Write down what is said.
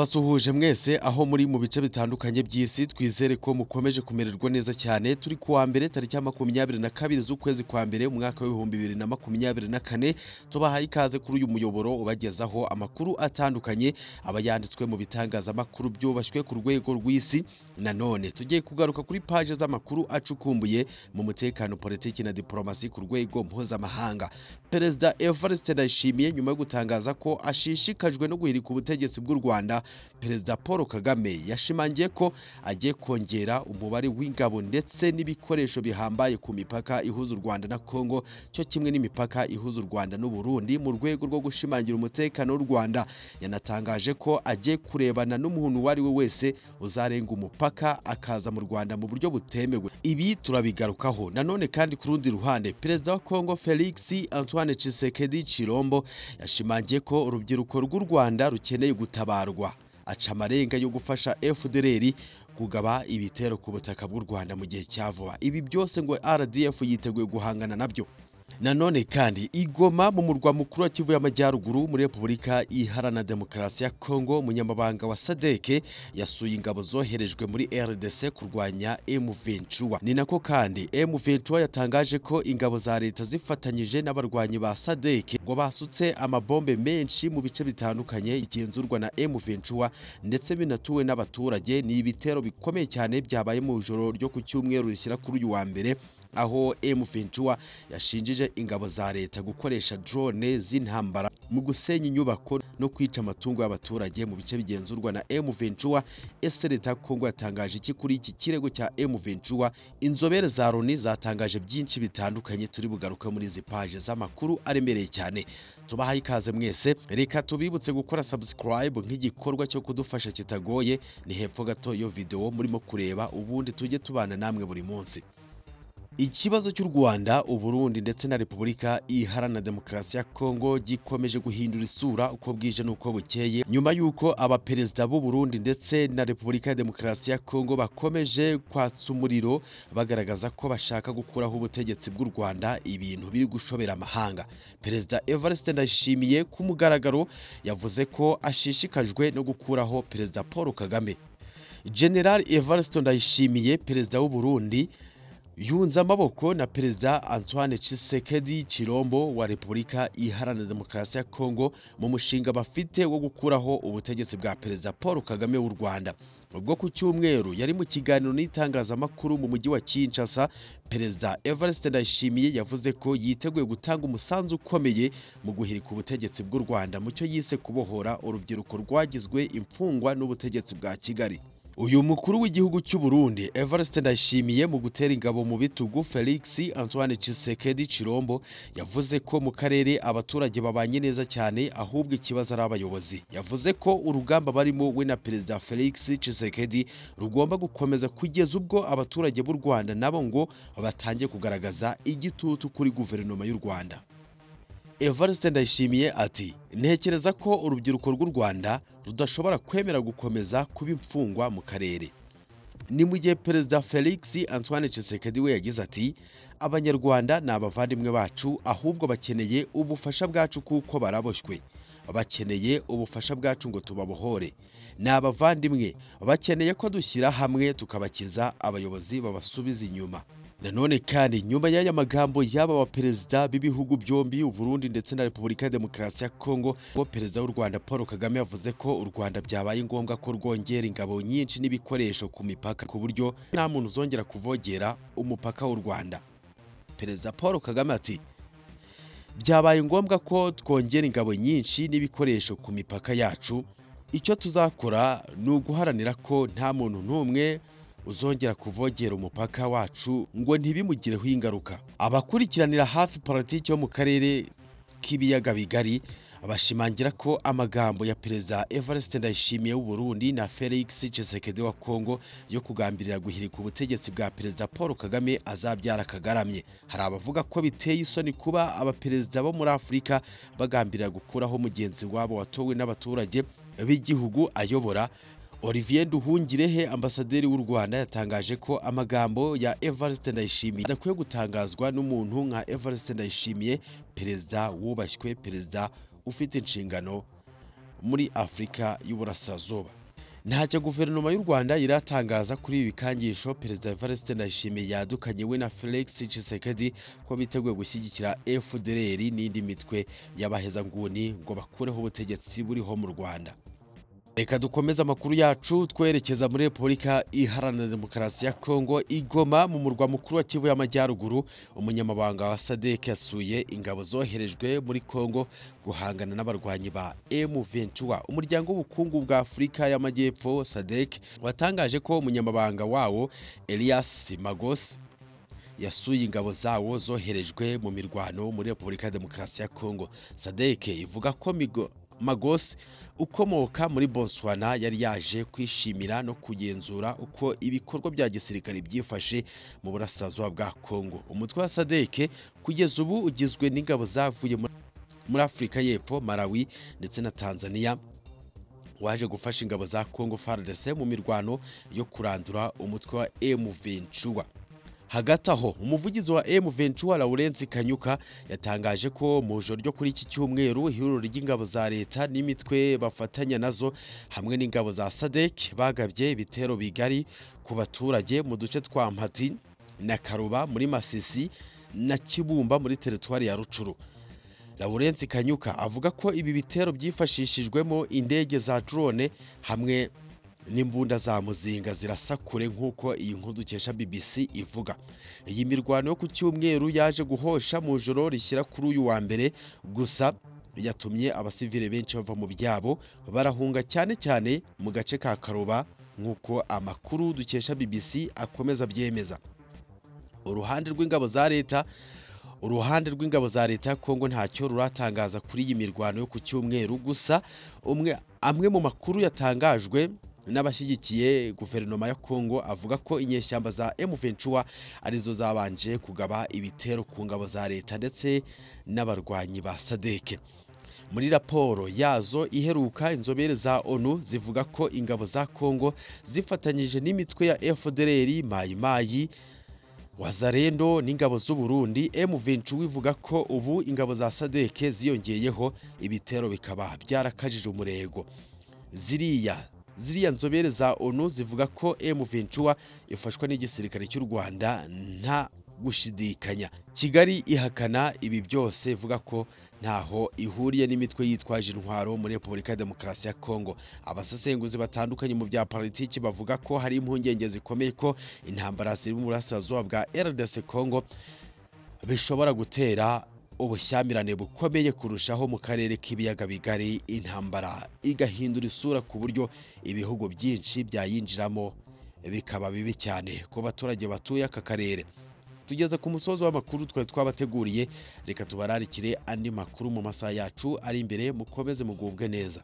turabasuhuje mwese aho muri mu bice bitandukanye by'isi twizere ko mukomeje kumererwa neza cyane. Turi ku wa mbere tariki ya makumyabiri na kabiri z'ukwezi kwa mbere umwaka w'ibihumbi bibiri na makumyabiri na kane tubahaye ikaze kuri uyu muyoboro ubagezaho amakuru atandukanye aba yanditswe mu bitangazamakuru byubashywe ku rwego rw'isi. Nanone tugiye kugaruka kuri paje z'amakuru acukumbuye mu mutekano politiki na diporomasi ku rwego mpuzamahanga. Perezida evariste ndayishimiye nyuma yo gutangaza ko ashishikajwe no guhirika ubutegetsi bw'u rwanda perezida paul kagame yashimangiye ko agiye kongera umubare w'ingabo ndetse n'ibikoresho bihambaye ku mipaka ihuza u rwanda na congo cyo kimwe n'imipaka ihuza u rwanda n'u burundi mu rwego rwo gushimangira umutekano w'u rwanda. Yanatangaje ko agiye kurebana n'umuntu uwo ari we wese uzarenga umupaka akaza mu rwanda mu buryo butemewe. Ibi turabigarukaho. Nanone kandi ku rundi ruhande perezida wa congo felix antoine Tshisekedi Chilombo yashimangiye ko urubyiruko rw'u rwanda rukeneye gutabarwa. Aca amarenga yo gufasha fdr kugaba ibitero ku butaka bw'u rwanda mu gihe cya vuba. Ibi byose ngo rdf yiteguye guhangana na byo. Nanone kandi igoma mu murwa mukuru wa kivu y'amajyaruguru muri repubulika iharanira demokarasi ya kongo umunyamabanga wa sadeke yasuye ingabo zoherejwe muri rdc kurwanya m23 ni nako kandi m23 yatangaje ko ingabo za leta zifatanyije n'abarwanyi ba sadeke ngo basutse amabombe menshi mu bice bitandukanye igenzurwa na m23 ndetse binatuwe n'abaturage. Ni ibitero bikomeye cyane byabaye mu ijoro ryo ku cyumweru rishyira kuri uyu wa mbere aho M23 yashinjije ingabo za leta gukoresha drone z'intambara mu gusenya inyubako no kwica amatungo y'abaturage mu bice bigenzurwa na M23 ese leta Kongo yatangaje iki kuri iki kirego cya M23 inzobere za Loni zatangaje byinshi bitandukanye turi bugaruka muri izi page z'amakuru aremereye cyane. Tubahaye ikaze mwese reka tubibutse gukora subscribe nk'igikorwa cyo kudufasha kitagoye. Ni hepfo gato yo video murimo kureba ubundi tujye tubana namwe buri munsi. Ikibazo cy'u rwanda uburundi ndetse na repubulika iharanira demokarasi ya kongo gikomeje guhindura isura uko bwije n'uko bukeye. Nyuma y'uko abaperezida b'u burundi ndetse na repubulika ya demokarasi ya kongo bakomeje kwatsa umuriro bagaragaza ko bashaka gukuraho ubutegetsi bw'u rwanda ibintu biri gushobera amahanga. Perezida evariste ndayishimiye ku mugaragaro yavuze ko ashishikajwe no gukuraho perezida paul kagame. General evariste ndayishimiye perezida w'u burundi yunze amaboko na perezida antoine Tshisekedi Chilombo wa repubulika iharanira demokarasi ya kongo mu mushinga bafite wo gukuraho ubutegetsi bwa perezida paul kagame w'u rwanda. Ubwo ku cyumweru yari mu kiganiro n'itangazamakuru mu mujyi wa kinshasa perezida evariste ndayishimiye yavuze ko yiteguye gutanga umusanzu ukomeye mu guhirika ubutegetsi bw'u rwanda. Mu cyo yise kubohora urubyiruko rwagizwe imfungwa n'ubutegetsi bwa kigali. Uyu mukuru w'igihugu cy'u Burundi Evariste Ndayishimiye mu gutera ingabo mu bitugu Felix Antoine Tshisekedi Chilombo yavuze ko mu karere abaturage babanye neza cyane ahubwo ikibazo ari abayobozi. Yavuze ko urugamba barimo we na perezida Felix Tshisekedi rugomba gukomeza kugeza ubwo abaturage b'u Rwanda nabo ngo batangiye kugaragaza igitutu kuri guverinoma y'u Rwanda. Evariste Ndayishimiye ati ntekereza ko urubyiruko rw'u Rwanda rudashobora kwemera gukomeza kuba imfungwa mu karere. Ni mu gihe perezida Felix Antoine Tshisekedi we yagize ati abanyarwanda ni abavandimwe bacu ahubwo bakeneye ubufasha bwacu kuko baraboshywe bakeneye ubufasha bwacu ngo tubabohore. Ni abavandimwe. Bakeneye ko dushyira hamwe tukabakiza abayobozi babasubiza inyuma. Nanone kandi nyuma y'aya magambo y'aba baperezida b'ibihugu byombi Burundi ndetse na repubulika ya demokarasi ya kongo ngo perezida w'u rwanda paul kagame yavuze ko u rwanda byabaye ngombwa ko rwongera ingabo nyinshi n'ibikoresho ku mipaka ku buryo nta muntu uzongera kuvogera umupaka w'u rwanda. Perezida paul kagame ati byabaye ngombwa ko twongera ingabo nyinshi n'ibikoresho ku mipaka yacu. Icyo tuzakora ni uguharanira ko nta muntu n'umwe uzongera kuvogera umupaka wacu ngo ntibimugireho ingaruka. Abakurikiranira hafi politiki yo mu karere k'ibiyaga bigari bashimangira ko amagambo ya perezida Evariste Ndayishimiye w'u Burundi na Felix Tshisekedi wa Kongo yo kugambirira guhirika ubutegetsi bwa perezida Paul Kagame azabyara kagaramye. Hari abavuga ko biteye isoni kuba abaperezida bo muri Afurika bagambirira gukuraho mugenzi wabo watowe n'abaturage b'igihugu ayobora Olivier Nduhungirehe ambasaderi w'u Rwanda yatangaje ko amagambo ya Evariste Ndayishimiye adakwiye gutangazwa n'umuntu nka Evariste Ndayishimiye perezida wubashywe perezida ufite inshingano muri afurika y'uburasirazuba. Ntacyo guverinoma y'u rwanda iratangaza kuri ibi bikangisho perezida evariste ndayishimiye yadukanye we na felix tshisekedi ko biteguye gushyigikira fdr n'indi mitwe y'abahezanguni ngo bakureho ubutegetsi buriho mu rwanda. Reka dukomeze amakuru yacu twerekeza muri repubulika iharanira demokarasi ya kongo igoma mu murwa mukuru wa kivu y'amajyaruguru umunyamabanga wa sadek yasuye ingabo zoherejwe muri kongo guhangana n'abarwanyi ba M23. Umuryango w'ubukungu bwa afurika y'amajyepfo sadek watangaje ko umunyamabanga wawo elias magos yasuye ingabo zawo zoherejwe mu mirwano muri repubulika ya demokarasi ya kongo. Sadek ivuga ko migo magos ukomoka muri Botswana yari yaje kwishimira no kugenzura uko ibikorwa bya gisirikare byifashe mu burasirazuba bwa Kongo umutwe wa Sadeke kugeza ubu ugizwe n'ingabo zavuye muri Afurika y'Epfo Malawi ndetse na Tanzania waje gufasha ingabo za Kongo FARDC mu mirwano yo kurandura umutwe wa M23 hagati aho. Umuvugizi wa M23 Lawrence Kanyuka yatangaje ko mu ijoro ryo kuri iki cyumweru ihuriro ry'ingabo za leta n'imitwe bafatanya na zo hamwe n'ingabo za SADC bagabye ibitero bigari ku baturage mu duce twa Mpati na Karuba muri Masisi na Kibumba muri teritwari ya Rucuru. Lawrence Kanyuka avuga ko ibi bitero byifashishijwemo indege za drone hamwe n'imbunda za muzinga zirasa kure nk'uko iyi nkuru dukesha BBC ivuga. Iyi mirwano yo ku cyumweru yaje guhosha mu ijoro rishyira kuri uyu wa mbere gusa yatumye abasivile benshi bava mu byabo barahunga cyane cyane mu gace ka Karuba nk'uko amakuru dukesha BBC akomeza abyemeza uruhande rw'ingabo za leta uruhande rw'ingabo za leta ya Kongo ntacyo ruratangaza kuri iyi mirwano yo ku cyumweru gusa amwe mu makuru yatangajwe n'abashyigikiye guverinoma ya Kongo avuga ko inyeshyamba za M23 ari zo zabanje kugaba ibitero ku ngabo za leta ndetse n'abarwanyi ba Sadeke muri raporo yazo iheruka inzobere za ONU zivuga ko ingabo za Kongo zifatanyije n'imitwe ya FDLR Mayi Mayi Wazarendo n'ingabo z'u Burundi. M23 ivuga ko ubu ingabo za Sadeke ziyongeyeho ibitero bikaba byarakajije umurego. Ziriya ziriya nzobere za ONU zivuga ko M23 ifashwa n'igisirikare cy'u Rwanda nta gushidikanya. Kigali ihakana ibi byose ivuga ko ntaho ihuriye n'imitwe yitwaje intwaro muri Repubulika ya Demokarasi ya Kongo abasesenguzi batandukanye mu bya politiki bavuga ko hari impungenge zikomeye ko intambara ziri mu burasirazuba bwa RDC Congo bishobora gutera ubushyamirane bukomeye kurushaho mu karere k'ibiyaga bigari intambara igahindura isura ku buryo ibihugu byinshi byayinjiramo. Bikaba bibi cyane ku baturage batuye aka karere. Tugeze ku musozi w'amakuru twari twabateguriye reka tubararikire andi makuru mu masaha yacu ari imbere mukomeze mugubwe neza.